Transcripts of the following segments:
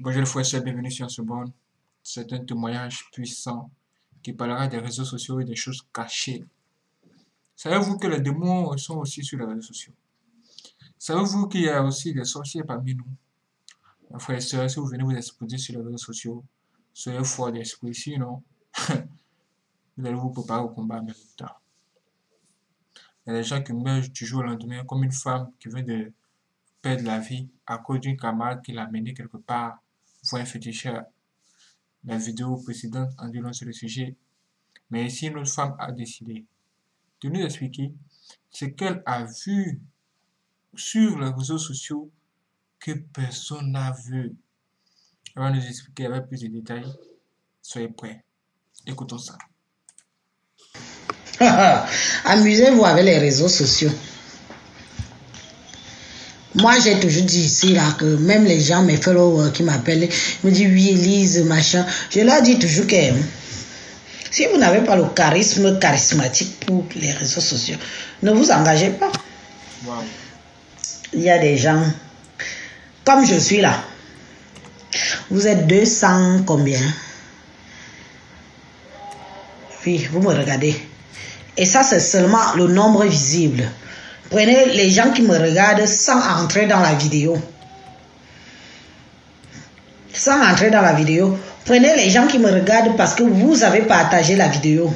Bonjour les frères bienvenue sur ce bon. C'est un témoignage puissant qui parlera des réseaux sociaux et des choses cachées. Savez-vous que les démons sont aussi sur les réseaux sociaux? Savez-vous qu'il y a aussi des sorciers parmi nous? Frères et sœurs, si vous venez vous exposer sur les réseaux sociaux, soyez forts d'esprit, sinon vous allez vous préparer au combat en même temps. Il y a des gens qui meurent du jour au lendemain, comme une femme qui vient de perdre la vie à cause d'une camarade qui l'a amené quelque part voir un féticheur. La vidéo précédente en disant sur le sujet. Mais ici, une autre femme a décidé de nous expliquer ce qu'elle a vu sur les réseaux sociaux que personne n'a vu. Elle va nous expliquer avec plus de détails. Soyez prêts. Écoutons ça. Amusez-vous avec les réseaux sociaux. Moi, j'ai toujours dit ici là que même les gens, mes followers qui m'appellent, me disent oui, Elise, machin. Je leur dis toujours que si vous n'avez pas le charisme charismatique pour les réseaux sociaux, ne vous engagez pas. Il y a des gens, comme je suis là, vous êtes 200 combien? Oui, vous me regardez. Et ça, c'est seulement le nombre visible. Prenez les gens qui me regardent sans entrer dans la vidéo. Sans entrer dans la vidéo. Prenez les gens qui me regardent parce que vous avez partagé la vidéo.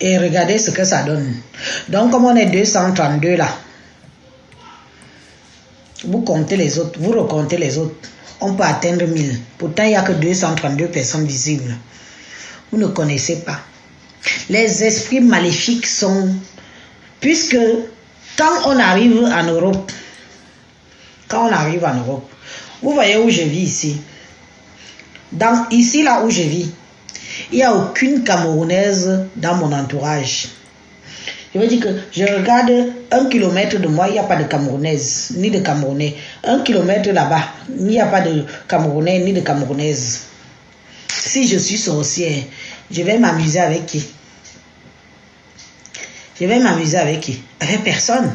Et regardez ce que ça donne. Donc, comme on est 232 là, vous comptez les autres, vous recomptez les autres. On peut atteindre 1000. Pourtant, il n'y a que 232 personnes visibles. Vous ne connaissez pas. Les esprits maléfiques sont... Puisque quand on arrive en Europe, quand on arrive en Europe, vous voyez où je vis ici. Dans, ici, là où je vis, il n'y a aucune Camerounaise dans mon entourage. Je veux dire que je regarde un kilomètre de moi, il n'y a pas de Camerounaise, ni de Camerounais. Un kilomètre là-bas, il n'y a pas de Camerounais, ni de Camerounaise. Si je suis sorcière, je vais m'amuser avec qui? Je vais m'amuser avec qui? Avec personne.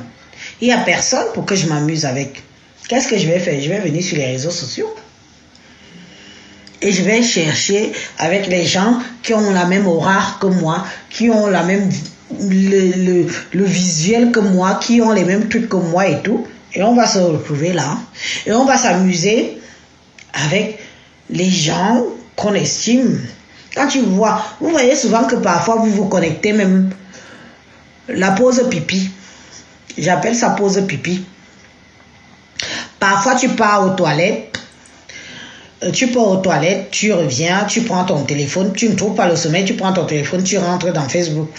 Il n'y a personne pour que je m'amuse avec. Qu'est-ce que je vais faire? Je vais venir sur les réseaux sociaux. Et je vais chercher avec les gens qui ont la même aura que moi, qui ont la même le, le, visuel que moi, qui ont les mêmes trucs que moi et tout. Et on va se retrouver là. Et on va s'amuser avec les gens qu'on estime. Quand tu vois, vous voyez souvent que parfois vous vous connectez même la pause pipi. J'appelle ça pause pipi. Parfois tu pars aux toilettes. Euh, tu pars aux toilettes, tu reviens, tu prends ton téléphone, tu ne trouves pas le sommeil, tu prends ton téléphone, tu rentres dans Facebook.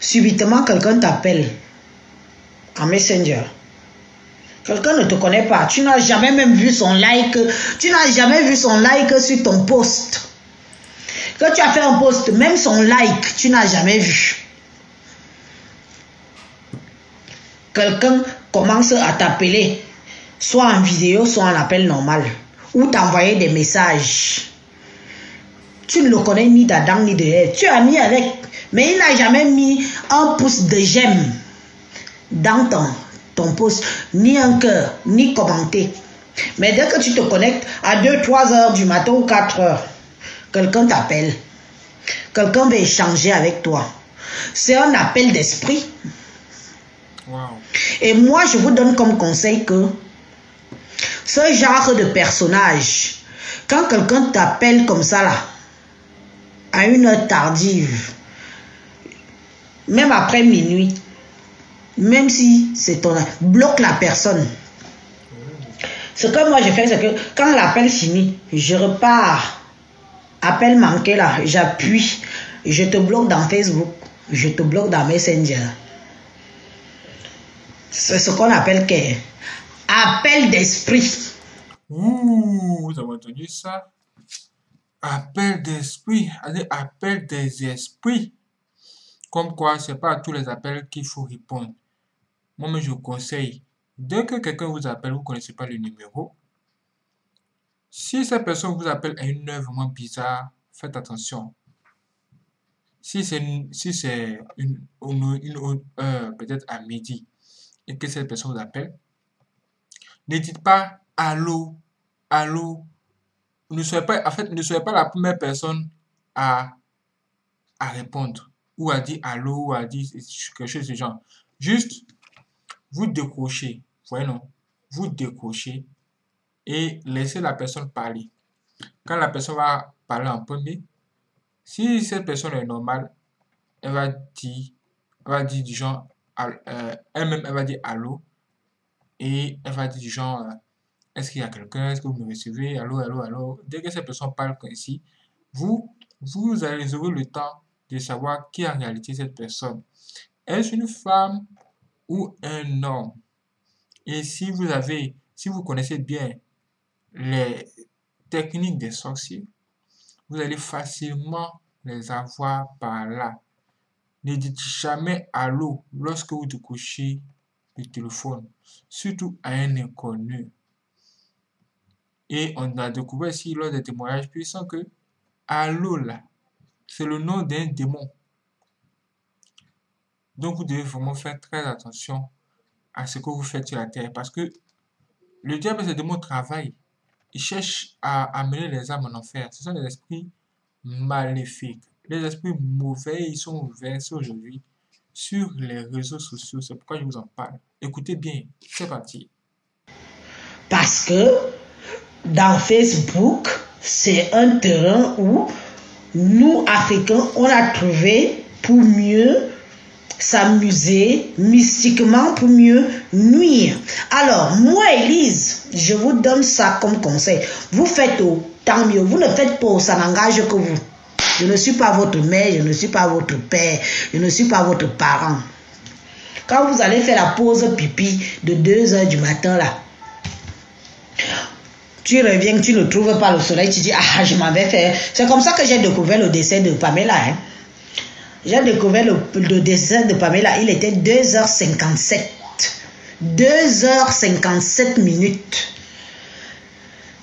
Subitement, quelqu'un t'appelle en Messenger. Quelqu'un ne te connaît pas. Tu n'as jamais même vu son like. Tu n'as jamais vu son like sur ton post. Quand tu as fait un post, même son like, tu n'as jamais vu. Quelqu'un commence à t'appeler, soit en vidéo, soit en appel normal, ou t'envoyer des messages. Tu ne le connais ni d'Adam ni de Ève. Tu as mis avec, mais il n'a jamais mis un pouce de j'aime dans ton ton ni un cœur, ni commenter. Mais dès que tu te connectes à 2-3 heures du matin ou 4 heures, quelqu'un t'appelle. Quelqu'un veut échanger avec toi. C'est un appel d'esprit. Et moi, je vous donne comme conseil que ce genre de personnage, quand quelqu'un t'appelle comme ça là, à une heure tardive, même après minuit, même si c'est ton... bloque la personne. Ce que moi je fais, c'est que quand l'appel finit, je repars. Appel manqué là, j'appuie. Je te bloque dans Facebook. Je te bloque dans Messenger. C'est ce qu'on appelle que appel d'esprit. Ouh, vous avez entendu ça? Appel d'esprit, appel des esprits. Comme quoi, c'est pas à tous les appels qu'il faut répondre. Moi, je vous conseille, dès que quelqu'un vous appelle, vous ne connaissez pas le numéro. Si cette personne vous appelle à une heure vraiment bizarre, faites attention. Si c'est si une, une, heure, peut-être à midi, et que cette personne vous appelle, Ne dites pas allô, allô. Ne soyez pas, en fait, ne soyez pas la première personne à, à répondre ou à dire allô ou à dire quelque chose de ce genre. Juste, vous décrochez. Voyez non? Vous décrochez et laissez la personne parler. Quand la personne va parler en premier, si cette personne est normale, elle va dire, elle va dire du genre, euh, elle-même, elle va dire allô et elle va dire du genre, euh, est-ce qu'il y a quelqu'un, est-ce que vous me recevez, allô, allô, allô. Dès que cette personne parle ainsi, vous, vous allez avoir le temps de savoir qui est en réalité cette personne. Est-ce une femme ou un homme? Et si vous avez, si vous connaissez bien les techniques des sorciers, vous allez facilement les avoir par là. Ne dites jamais allô lorsque vous décrochez le téléphone, surtout à un inconnu. Et on a découvert ici lors des témoignages puissants que allô là, c'est le nom d'un démon. Donc vous devez vraiment faire très attention à ce que vous faites sur la terre parce que le diable et ses démons travaillent. Ils cherchent à amener les âmes en enfer. Ce sont des esprits maléfiques. Les esprits mauvais, ils sont versés aujourd'hui sur les réseaux sociaux. C'est pourquoi je vous en parle. Écoutez bien, c'est parti. Parce que dans Facebook, c'est un terrain où nous, Africains, on a trouvé pour mieux s'amuser mystiquement pour mieux nuire. Alors, moi, Elise, je vous donne ça comme conseil. Vous faites au tant mieux. Vous ne faites pas, ça n'engage que vous. Je ne suis pas votre mère, je ne suis pas votre père, je ne suis pas votre parent. Quand vous allez faire la pause pipi de 2 heures du matin, là, tu reviens, tu ne trouves pas le soleil, tu dis, ah, je m'avais fait. C'est comme ça que j'ai découvert le décès de Pamela. Hein. J'ai découvert le, décès de Pamela, il était 2h57. 2h57 minutes.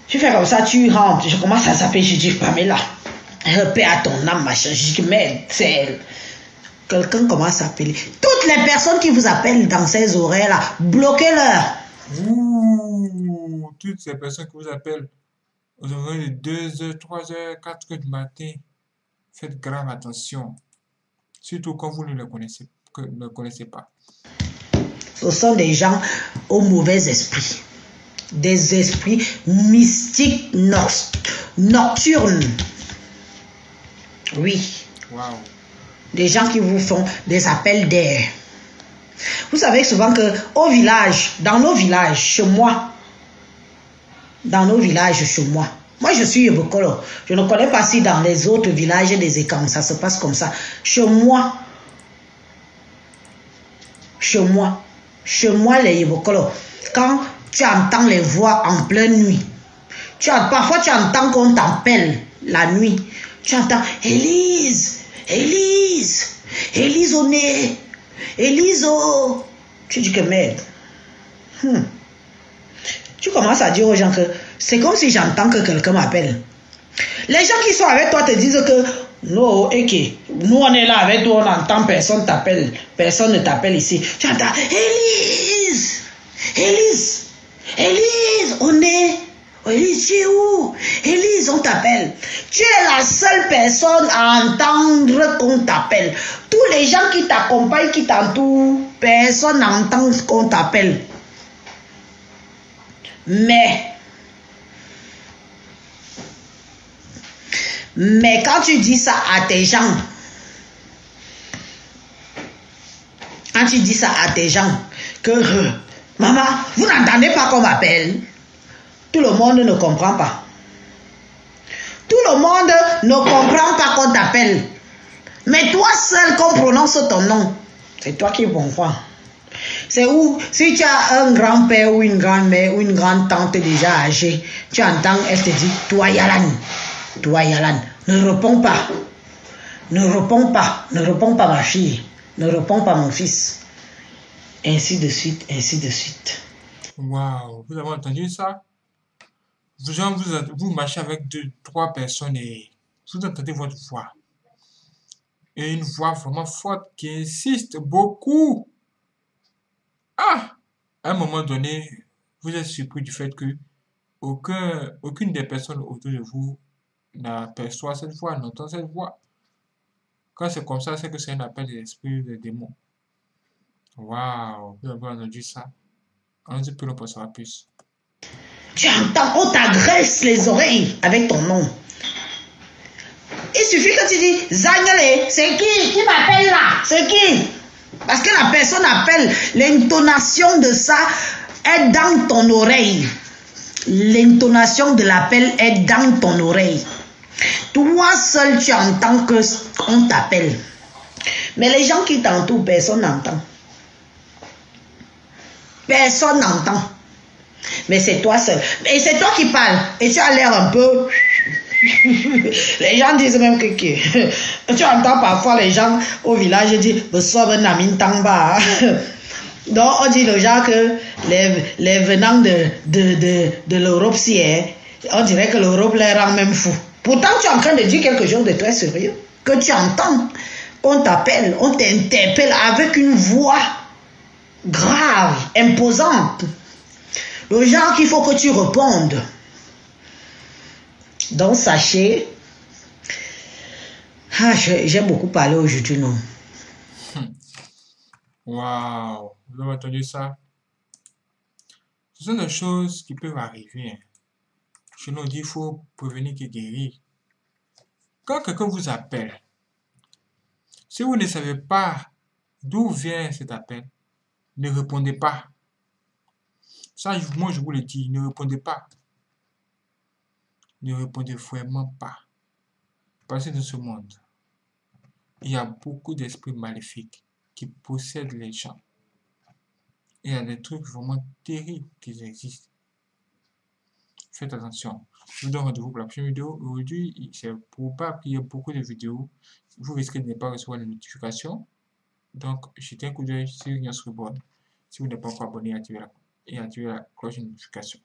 Tu fais comme ça, tu rentres. Je commence à s'appeler, je dis Pamela. Paix à ton âme, machin. Je dis, mais c'est. Quelqu'un commence à appeler. Toutes les personnes qui vous appellent dans ces oreilles-là, bloquez-leur. Ouh, toutes ces personnes qui vous appellent aux oreilles de 2h, 3h, 4h du matin, faites grave attention. Surtout quand vous ne le connaissez, que, ne connaissez pas. Ce sont des gens au mauvais esprit. Des esprits mystiques nocturnes. Oui. Wow. Des gens qui vous font des appels d'air. Vous savez souvent que au village, dans nos villages, chez moi, dans nos villages, chez moi, moi je suis Yobokolo. Je ne connais pas si dans les autres villages des écans, ça se passe comme ça. Chez moi, chez moi, chez moi les Yobokolo, quand tu entends les voix en pleine nuit, tu as, parfois tu entends qu'on t'appelle la nuit, tu entends Élise, Élise, Élise au nez, Élise au... Tu dis que merde. Hmm. Tu commences à dire aux gens que c'est comme si j'entends que quelqu'un m'appelle. Les gens qui sont avec toi te disent que non, nous on est là avec toi, on entend personne t'appelle, personne ne t'appelle ici. Tu entends Élise, Élise, Élise, on est. Élise, tu es où? Élise, on t'appelle. Tu es la seule personne à entendre qu'on t'appelle. Tous les gens qui t'accompagnent, qui t'entourent, personne n'entend qu'on t'appelle. Mais, mais quand tu dis ça à tes gens, quand tu dis ça à tes gens, que maman, vous n'entendez pas qu'on m'appelle, tout le monde ne comprend pas. Tout le monde ne comprend pas qu'on t'appelle. Mais toi seul qu'on prononce ton nom, c'est toi qui comprends. C'est où, si tu as un grand-père ou une grand-mère ou une grande-tante déjà âgée, tu entends, elle te dit, toi Yalan, toi Yalan, ne réponds pas. Ne réponds pas, ne réponds pas ma fille, ne réponds pas mon fils. Ainsi de suite, ainsi de suite. Waouh, vous avez entendu ça? Vous, vous, vous marchez avec deux, trois personnes et vous entendez votre voix. Et une voix vraiment forte qui insiste beaucoup. Ah! À un moment donné, vous êtes surpris du fait que aucun, aucune des personnes autour de vous n'aperçoit cette voix, n'entend cette voix. Quand c'est comme ça, c'est que c'est un appel des esprits des démons. Waouh, vous avez entendu ça. On dit plus, on passera plus. Tu entends, on t'agresse les oreilles avec ton nom. Il suffit que tu dis Zangale, c'est qui Qui m'appelle là? C'est qui? Parce que la personne appelle, l'intonation de ça est dans ton oreille. L'intonation de l'appel est dans ton oreille. Toi seul, tu entends que on t'appelle. Mais les gens qui t'entourent, personne n'entend. Personne n'entend. Mais c'est toi seul. Et c'est toi qui parles. Et tu as l'air un peu... les gens disent même que... tu entends parfois les gens au village dire... Donc on dit le genre que les, les venants de, de, de, de l'Europe, si, on dirait que l'Europe les rend même fous. Pourtant, tu es en train de dire quelque chose de très sérieux. Que tu entends, on t'appelle, on t'interpelle avec une voix grave, imposante. Le genre qu'il faut que tu répondes. Donc, sachez, ah, j'ai beaucoup parlé aujourd'hui, non? Waouh, vous avez entendu ça? Ce sont des choses qui peuvent arriver. Hein. Chez nous, dit qu'il faut prévenir que guérir. Quand quelqu'un vous appelle, si vous ne savez pas d'où vient cet appel, ne répondez pas. Ça, moi, je vous le dis, ne répondez pas. Ne répondez vraiment pas. Parce que dans ce monde, il y a beaucoup d'esprits maléfiques qui possèdent les gens. il y a des trucs vraiment terribles qui existent. Faites attention. Je vous donne rendez-vous pour la prochaine vidéo. Aujourd'hui, c'est probable qu'il y ait beaucoup de vidéos. Vous risquez de ne pas recevoir les notifications. Donc, jetez un coup d'œil sur Reborn. Si vous n'êtes pas encore abonné, activez la, et activez la cloche de notification.